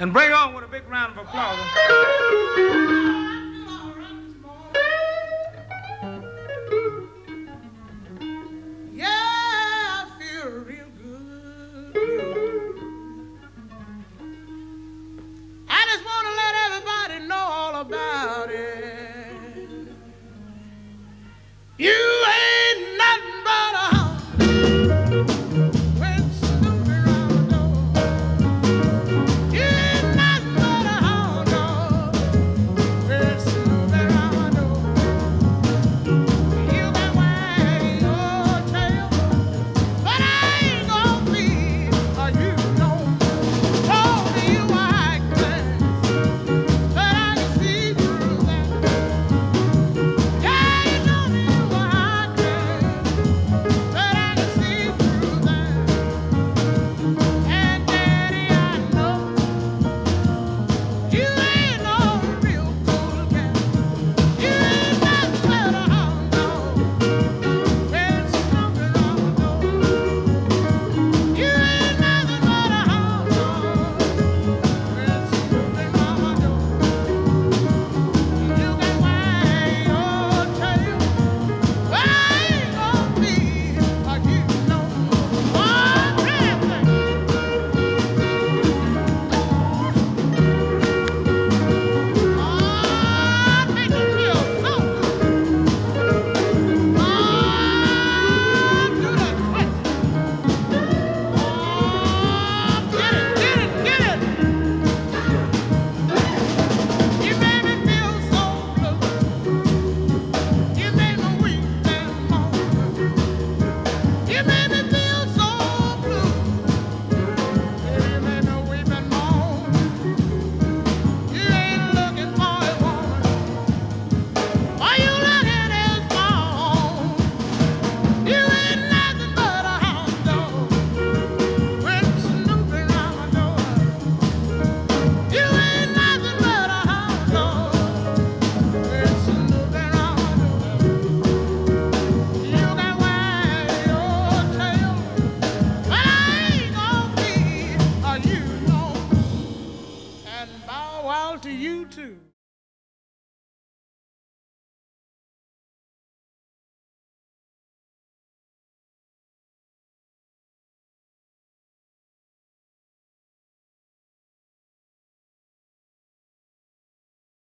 And bring on with a big round of applause. All to you too.